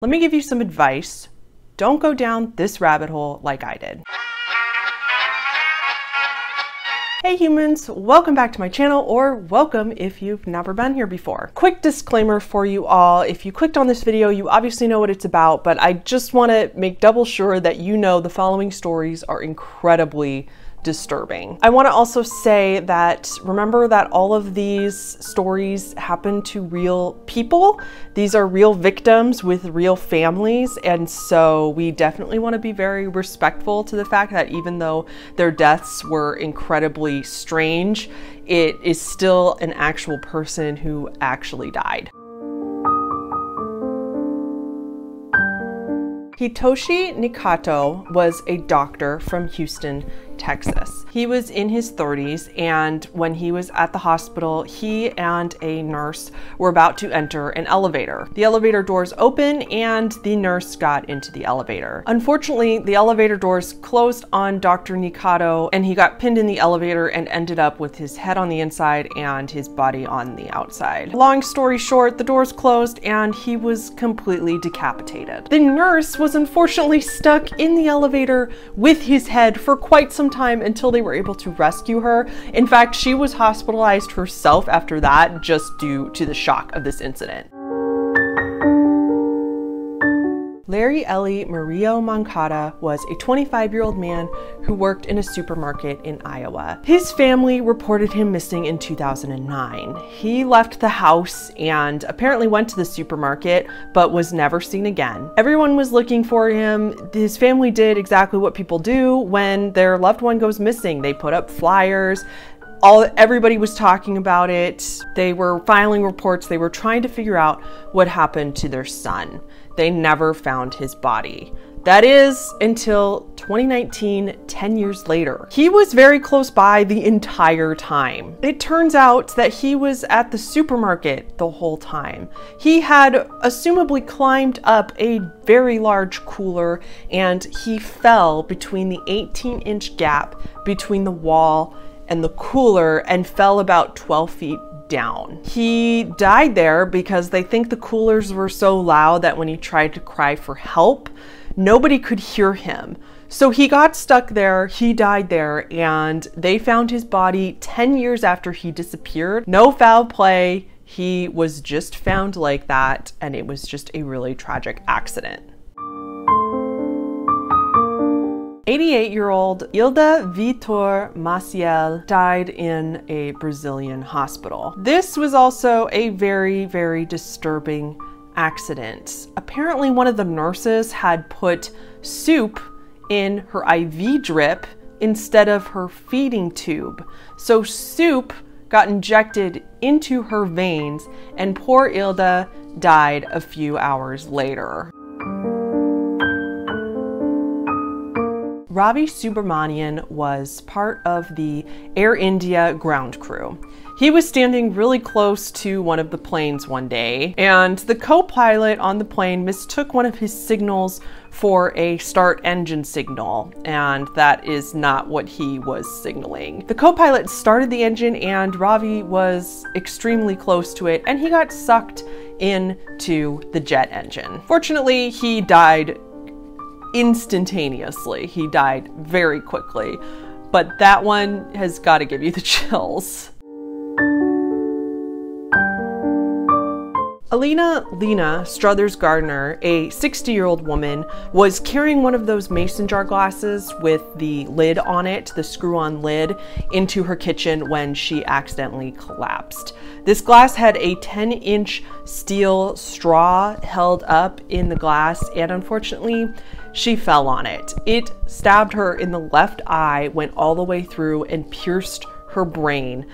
Let me give you some advice. Don't go down this rabbit hole like I did. Hey humans, welcome back to my channel, or welcome if you've never been here before. Quick disclaimer for you all, if you clicked on this video, you obviously know what it's about, but I just wanna make double sure that you know the following stories are incredibly disturbing. I want to also say that remember that all of these stories happen to real people. These are real victims with real families, and so we definitely want to be very respectful to the fact that even though their deaths were incredibly strange, it is still an actual person who actually died. Hitoshi Nikaidoh was a doctor from Houston, Texas. He was in his 30s, and when he was at the hospital, he and a nurse were about to enter an elevator. The elevator doors open, and the nurse got into the elevator. Unfortunately, the elevator doors closed on Dr. Nikaidoh, and he got pinned in the elevator and ended up with his head on the inside and his body on the outside. Long story short, the doors closed, and he was completely decapitated. The nurse was unfortunately stuck in the elevator with his head for quite some some time until they were able to rescue her. In fact, she was hospitalized herself after that just due to the shock of this incident. Larry Ely Murillo Moncada was a 25 year old man who worked in a supermarket in Iowa. His family reported him missing in 2009. He left the house and apparently went to the supermarket, but was never seen again. Everyone was looking for him. His family did exactly what people do when their loved one goes missing. They put up flyers, all everybody was talking about it. They were filing reports. They were trying to figure out what happened to their son they never found his body. That is until 2019, 10 years later. He was very close by the entire time. It turns out that he was at the supermarket the whole time. He had assumably climbed up a very large cooler and he fell between the 18 inch gap between the wall and the cooler and fell about 12 feet down. He died there because they think the coolers were so loud that when he tried to cry for help, nobody could hear him. So he got stuck there, he died there, and they found his body 10 years after he disappeared. No foul play, he was just found like that, and it was just a really tragic accident. 88 year old Ilda Vitor Maciel died in a Brazilian hospital. This was also a very, very disturbing accident. Apparently, one of the nurses had put soup in her IV drip instead of her feeding tube. So, soup got injected into her veins, and poor Ilda died a few hours later. Ravi Subramanian was part of the Air India ground crew. He was standing really close to one of the planes one day, and the co pilot on the plane mistook one of his signals for a start engine signal, and that is not what he was signaling. The co pilot started the engine, and Ravi was extremely close to it, and he got sucked into the jet engine. Fortunately, he died instantaneously. He died very quickly. But that one has got to give you the chills. Elena Lena Struthers Gardner, a 60 year old woman, was carrying one of those mason jar glasses with the lid on it, the screw on lid, into her kitchen when she accidentally collapsed. This glass had a 10 inch steel straw held up in the glass, and unfortunately, she fell on it. It stabbed her in the left eye, went all the way through, and pierced her brain.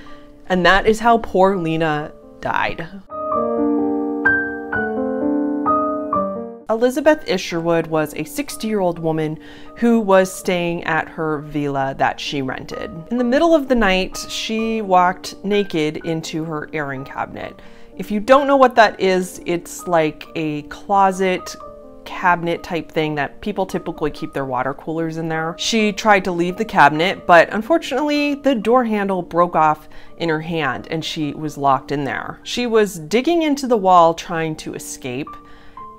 And that is how poor Lena died. Elizabeth Isherwood was a 60 year old woman who was staying at her villa that she rented. In the middle of the night, she walked naked into her airing cabinet. If you don't know what that is, it's like a closet cabinet type thing that people typically keep their water coolers in there. She tried to leave the cabinet, but unfortunately the door handle broke off in her hand and she was locked in there. She was digging into the wall trying to escape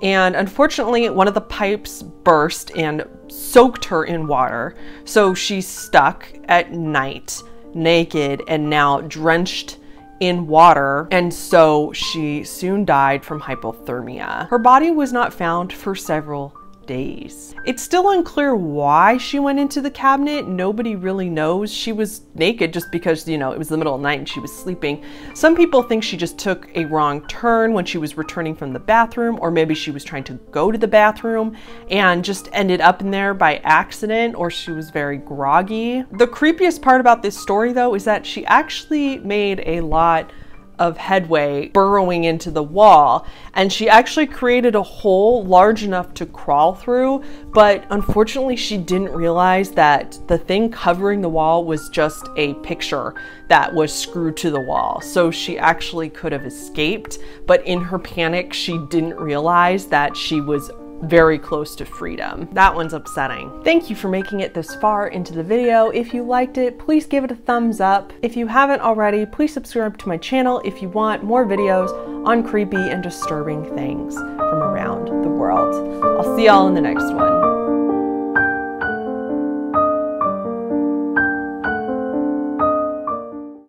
And unfortunately, one of the pipes burst and soaked her in water. So she's stuck at night, naked, and now drenched in water, and so she soon died from hypothermia. Her body was not found for several days. It's still unclear why she went into the cabinet. Nobody really knows. She was naked just because, you know, it was the middle of the night and she was sleeping. Some people think she just took a wrong turn when she was returning from the bathroom, or maybe she was trying to go to the bathroom and just ended up in there by accident, or she was very groggy. The creepiest part about this story, though, is that she actually made a lot of headway burrowing into the wall. And she actually created a hole large enough to crawl through, but unfortunately, she didn't realize that the thing covering the wall was just a picture that was screwed to the wall. So she actually could have escaped, but in her panic, she didn't realize that she was very close to freedom. That one's upsetting. Thank you for making it this far into the video. If you liked it, please give it a thumbs up. If you haven't already, please subscribe to my channel if you want more videos on creepy and disturbing things from around the world. I'll see y'all in the next one.